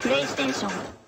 プレイステーション